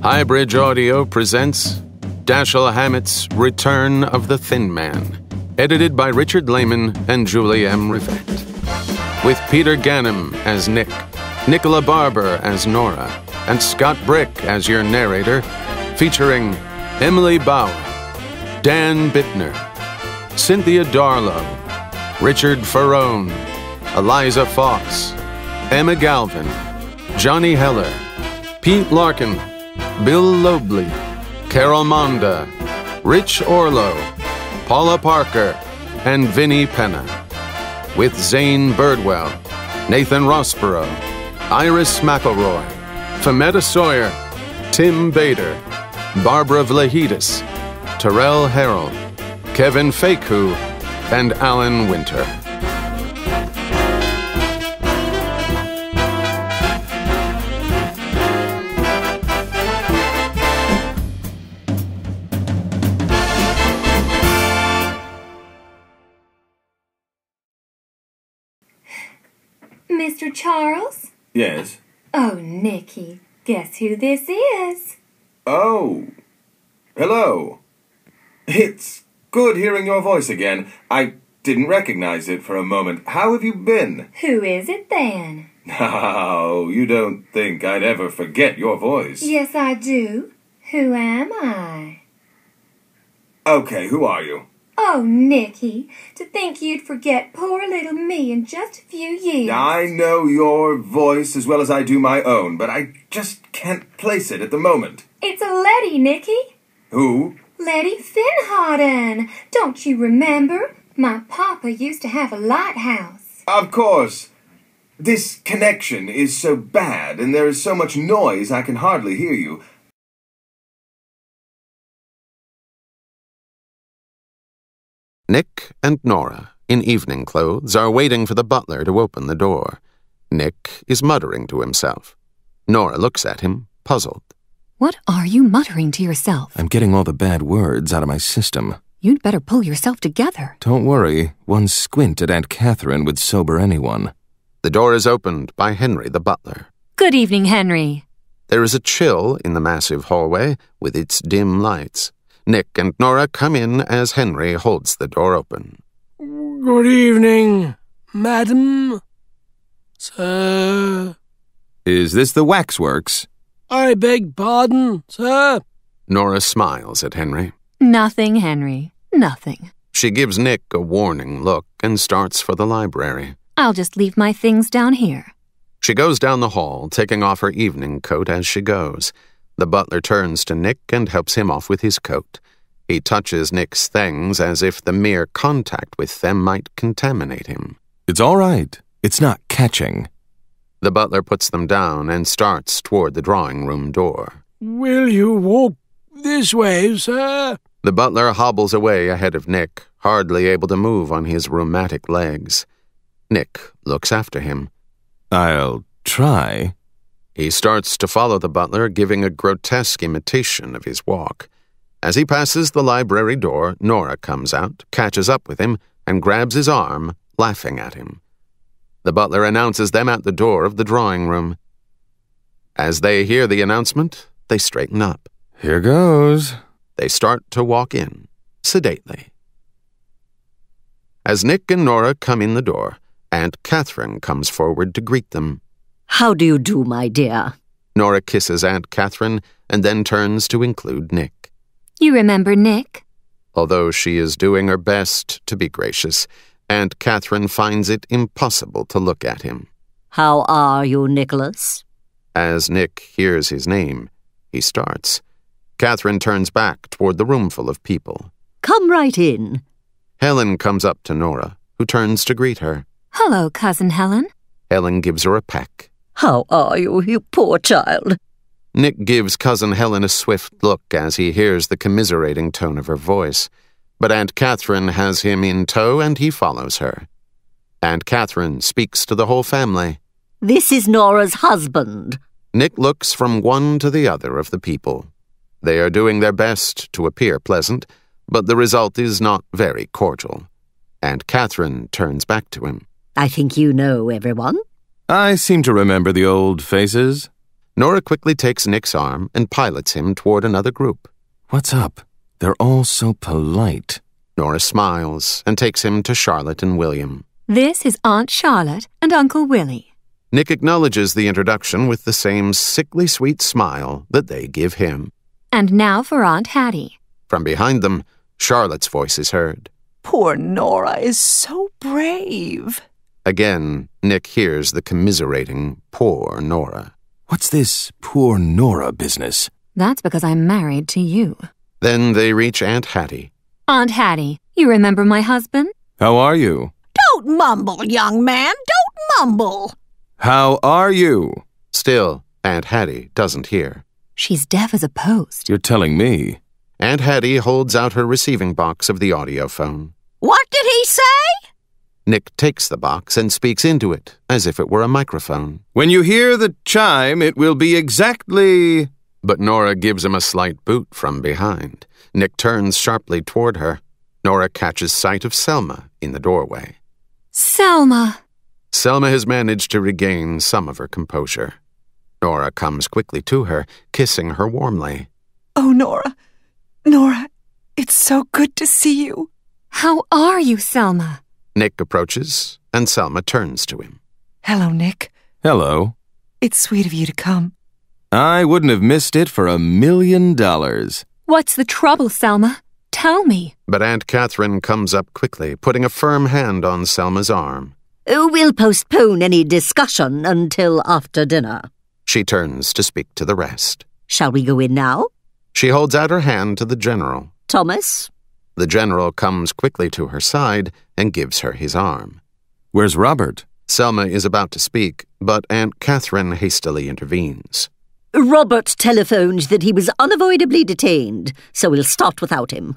Highbridge Audio presents Dashiell Hammett's Return of the Thin Man, edited by Richard Layman and Julie M. Rivett. With Peter Ganim as Nick, Nicola Barber as Nora, and Scott Brick as your narrator, featuring Emily Bauer, Dan Bittner, Cynthia Darlow, Richard Ferrone, Eliza Foss, Emma Galvin, Johnny Heller, Pete Larkin, Bill Lobley, Carol Monda, Rich Orlow, Paula Parker, and Vinnie Penna. With Zane Birdwell, Nathan Rossborough, Iris McElroy, Fametta Sawyer, Tim Bader, Barbara Vlahidis, Terrell Harold, Kevin Fakehu, and Alan Winter. Mr. Charles? Yes. Oh, Nicky, guess who this is? Oh. Hello. It's good hearing your voice again. I didn't recognize it for a moment. How have you been? Who is it then? Now, you don't think I'd ever forget your voice. Yes, I do. Who am I? Okay, who are you? Oh, Nicky, to think you'd forget poor little me in just a few years. I know your voice as well as I do my own, but I just can't place it at the moment. It's a Letty, Nicky. Who? Letty Finharden. Don't you remember? My papa used to have a lighthouse. Of course. This connection is so bad, and there is so much noise I can hardly hear you. Nick and Nora, in evening clothes, are waiting for the butler to open the door. Nick is muttering to himself. Nora looks at him, puzzled. What are you muttering to yourself? I'm getting all the bad words out of my system. You'd better pull yourself together. Don't worry, one squint at Aunt Catherine would sober anyone. The door is opened by Henry the butler. Good evening, Henry. There is a chill in the massive hallway with its dim lights. Nick and Nora come in as Henry holds the door open. Good evening, madam. Sir. Is this the waxworks? I beg pardon, sir. Nora smiles at Henry. Nothing, Henry. Nothing. She gives Nick a warning look and starts for the library. I'll just leave my things down here. She goes down the hall, taking off her evening coat as she goes. The butler turns to Nick and helps him off with his coat. He touches Nick's things as if the mere contact with them might contaminate him. It's all right. It's not catching. The butler puts them down and starts toward the drawing room door. Will you walk this way, sir? The butler hobbles away ahead of Nick, hardly able to move on his rheumatic legs. Nick looks after him. I'll try. He starts to follow the butler, giving a grotesque imitation of his walk. As he passes the library door, Nora comes out, catches up with him, and grabs his arm, laughing at him. The butler announces them at the door of the drawing room. As they hear the announcement, they straighten up. Here goes. They start to walk in, sedately. As Nick and Nora come in the door, Aunt Catherine comes forward to greet them. How do you do, my dear? Nora kisses Aunt Catherine and then turns to include Nick. You remember Nick? Although she is doing her best to be gracious, Aunt Catherine finds it impossible to look at him. How are you, Nicholas? As Nick hears his name, he starts. Catherine turns back toward the roomful of people. Come right in. Helen comes up to Nora, who turns to greet her. Hello, Cousin Helen. Helen gives her a peck. How are you, you poor child? Nick gives Cousin Helen a swift look as he hears the commiserating tone of her voice, but Aunt Catherine has him in tow and he follows her. Aunt Catherine speaks to the whole family. This is Nora's husband. Nick looks from one to the other of the people. They are doing their best to appear pleasant, but the result is not very cordial. Aunt Catherine turns back to him. I think you know everyone. I seem to remember the old faces. Nora quickly takes Nick's arm and pilots him toward another group. What's up? They're all so polite. Nora smiles and takes him to Charlotte and William. This is Aunt Charlotte and Uncle Willie. Nick acknowledges the introduction with the same sickly sweet smile that they give him. And now for Aunt Hattie. From behind them, Charlotte's voice is heard. Poor Nora is so brave. Again, Nick hears the commiserating, poor Nora. What's this poor Nora business? That's because I'm married to you. Then they reach Aunt Hattie. Aunt Hattie, you remember my husband? How are you? Don't mumble, young man. Don't mumble. How are you? Still, Aunt Hattie doesn't hear. She's deaf as a post. You're telling me. Aunt Hattie holds out her receiving box of the audio phone. What did he say? Nick takes the box and speaks into it, as if it were a microphone. When you hear the chime, it will be exactly. But Nora gives him a slight boot from behind. Nick turns sharply toward her. Nora catches sight of Selma in the doorway. Selma! Selma has managed to regain some of her composure. Nora comes quickly to her, kissing her warmly. Oh, Nora. Nora, it's so good to see you. How are you, Selma? Nick approaches, and Selma turns to him. Hello, Nick. Hello. It's sweet of you to come. I wouldn't have missed it for a million dollars. What's the trouble, Selma? Tell me. But Aunt Catherine comes up quickly, putting a firm hand on Selma's arm. We'll postpone any discussion until after dinner. She turns to speak to the rest. Shall we go in now? She holds out her hand to the general. Thomas? The general comes quickly to her side and gives her his arm. Where's Robert? Selma is about to speak, but Aunt Catherine hastily intervenes. Robert telephoned that he was unavoidably detained, so we'll start without him.